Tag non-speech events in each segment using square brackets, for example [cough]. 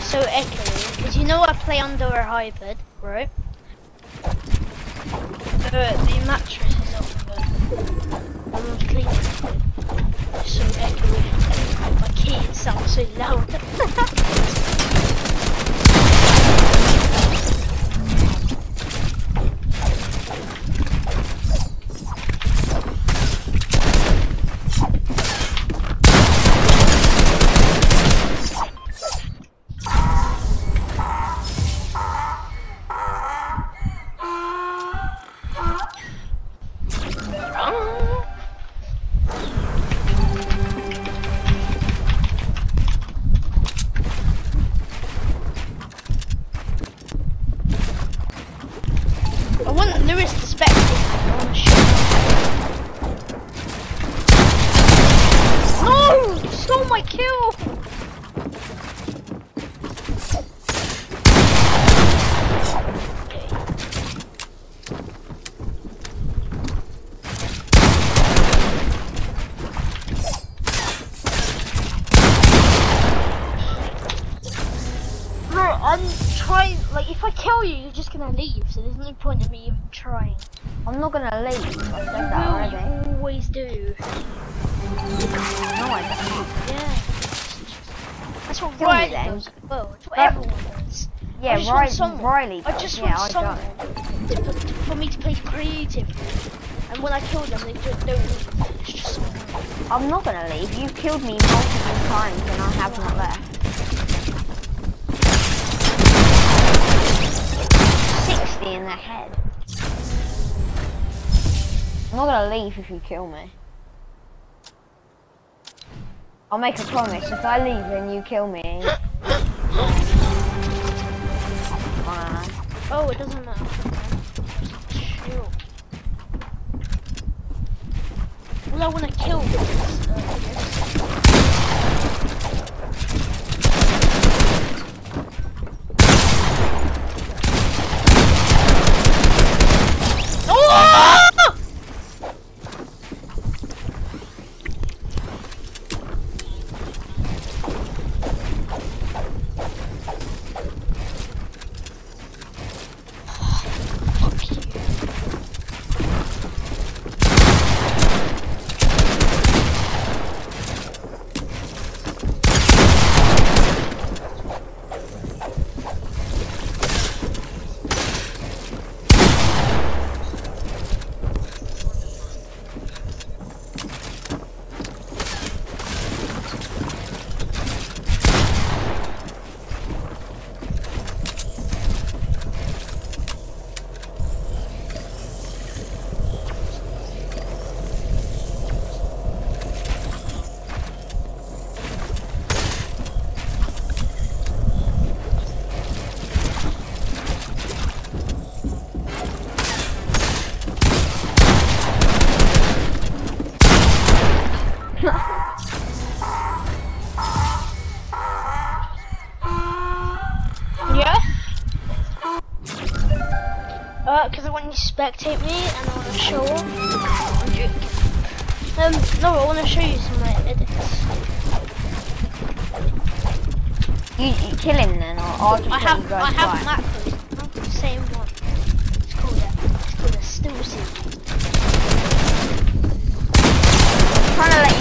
Is so echoey because you know I play under a hybrid, right? The, the mattress is up there. I'm cleaning it. It's so echoey. My keys sound so loud. [laughs] trying. I'm not gonna leave. I said that you always do. No, I don't. Yeah. That's what Riley does. Well, that's what But- everyone does. I Yeah, want Riley, someone- Riley I just yeah, want I someone to for me to play creative. And when I kill them, they just don't leave. It's just so annoying. I'm not gonna leave. You've killed me multiple times and I have not left. 60 in the head. I'm not gonna leave if you kill me. I'll make a promise. If I leave and you kill me, uh, Oh, it doesn't matter. Chill. All I want to kill is, this. Oh! Fuck you. Yeah? Uh, because I want you to spectate me and I want to show off. I'm joking. Um, no, I want to show you some of my edits. you, you kill him then, or I'll just I have, you guys I have fight. macros. I have the same one. It's called a, it's called a still. I'm trying to let you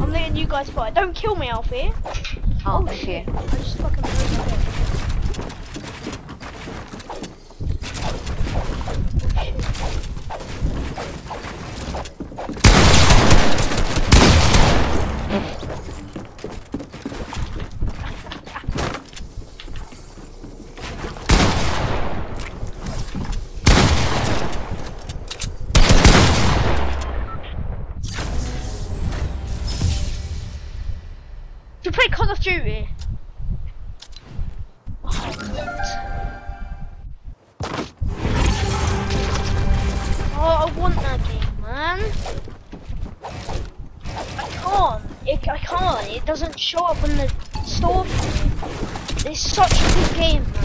I'm letting you guys fight. Don't kill me, Alfie. Oh, shit. I just fucking play Call of Duty. Oh, I want that game, man. I can't. It, I can't. It doesn't show up in the store. It's such a good game, man.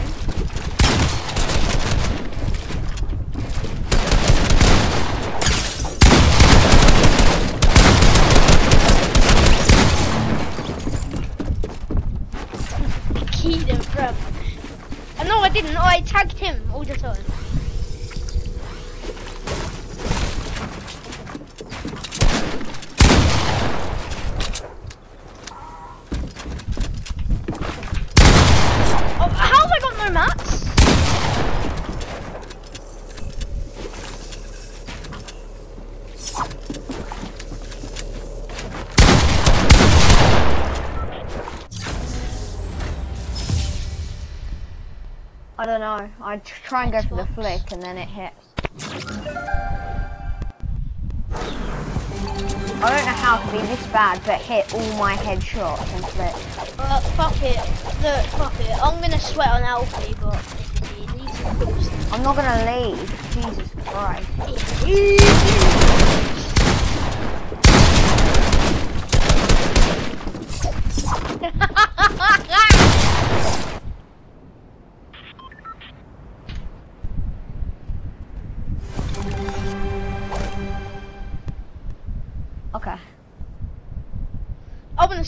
Keyed him, bruv. Uh, no, I didn't. I tagged him all the time. Know. I try and go for the flick and then it hits. I don't know how to be this bad, but hit all my headshots and flick. Uh, fuck it. Look, fuck it. I'm gonna sweat on Alfie, but. I'm not gonna leave. Jesus Christ. [laughs]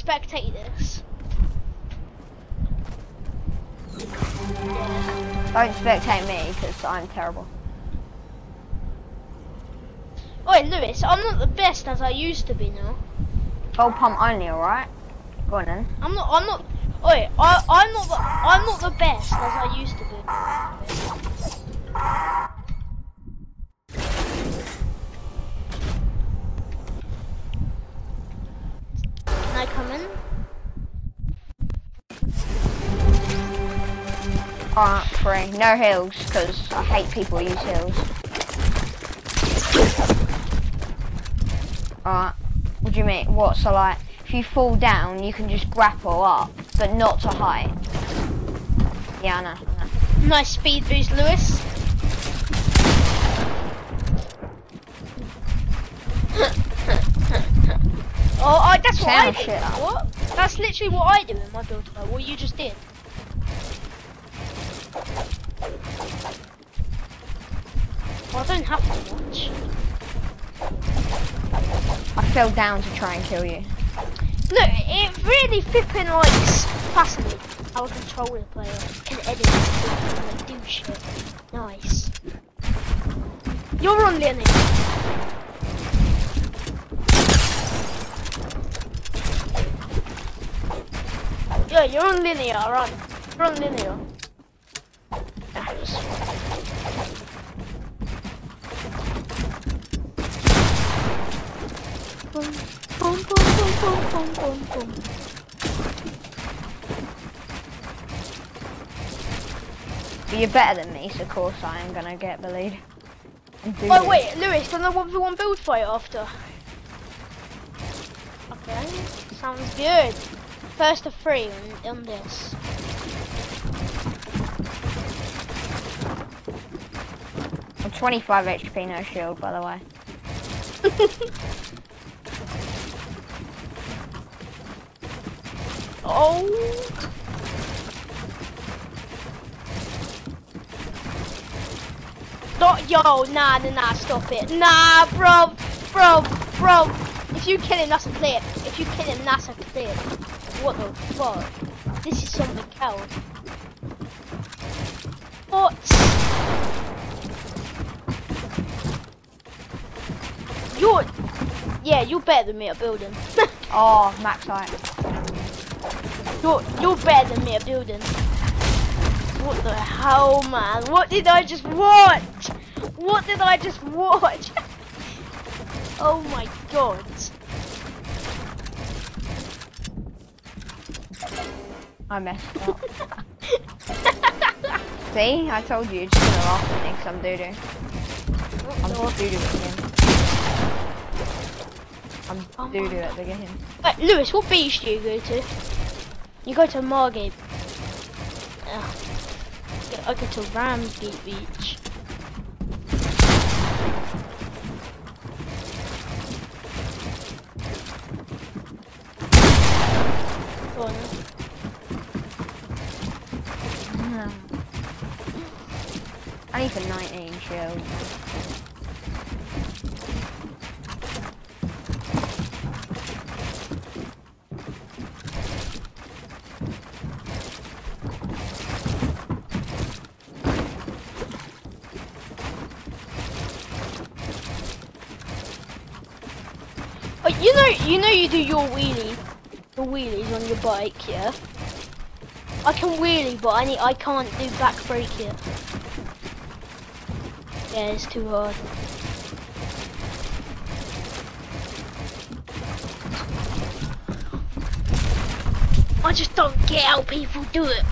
spectate this. Don't spectate me because I'm terrible. Oi, Lewis, I'm not the best as I used to be now. Gold pump only, alright? Go on then. I'm not. I'm not. Oi, I, I'm not. The, I'm not the best as I used to be. I come in? Alright, free. No heals, because I hate people who use heals. Alright. What do you mean? What? So like, if you fall down, you can just grapple up, but not to height. Yeah, I know. I know. Nice speed boost, Lewis. Oh, I, that's what I did. What? That's literally what I do in my build mode. What you just did. Well, I don't have to watch. I fell down to try and kill you. Look, it really flipping like fascinating how a controller player can edit and like, do shit. Nice. You're on linear. Yeah, you're on linear, run. You're on linear. Boom, boom, boom, boom, boom, boom, boom, boom. You're better than me, so of course I am gonna get the lead. Oh wait, Lewis, can I one v one build fight after? Okay, sounds good. First of three on, on this. I'm 25 HP, no shield, by the way. [laughs] Oh. Not yo, nah, nah, nah, stop it. Nah, bro, bro, bro. If you kill him, that's a clip. If you kill him, that's a clip. What the fuck? This is something oh, else. What? You're, yeah, you're better than me at building. [laughs] Oh, max height. You're you're better than me at building. What the hell, man? What did I just watch? What did I just [laughs] watch? oh my god. I messed up. [laughs] See, I told you, you're just gonna laugh at me 'cause I'm doo-doo. I'm Oh, doo-doo at the game. I'm Oh doo-doo at the game. Wait, Lewis, what beach do you go to? You go to Margate. I go to Ramsgate Beach. Go on. I need for 19 shield. Oh, you know, you know, you do your wheelie, the wheelies on your bike, yeah. I can wheelie, but I need, I can't do back brake yet. Yeah, it's too hard. I just don't get how people do it.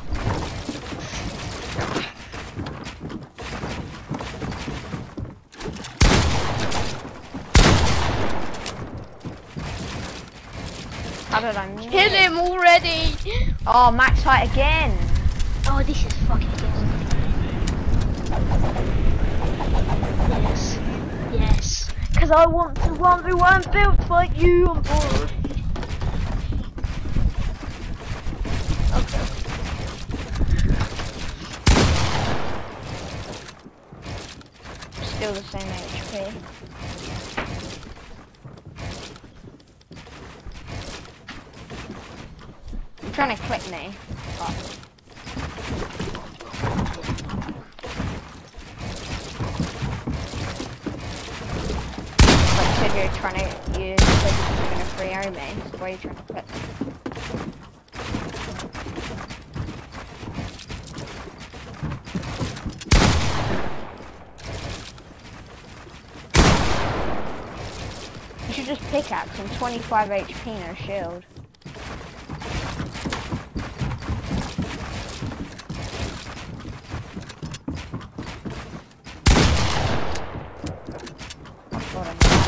Did I miss? Kill him already! Oh, max height again. Oh, this is fucking good. Yes. Yes. Because I want to 1v1 build like you on board. Okay. Still the same HP. Trying to click me. but- Like said you're trying to you said you're gonna free arrow me. Why are you trying to? You should just pickaxe and 25 HP no shield. Oh God, I'm bad.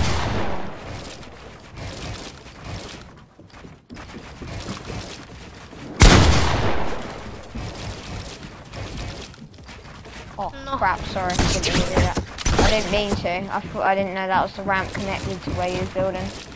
Oh No. Crap, sorry, I didn't mean to. I thought I didn't know that was the ramp connected to where you was building.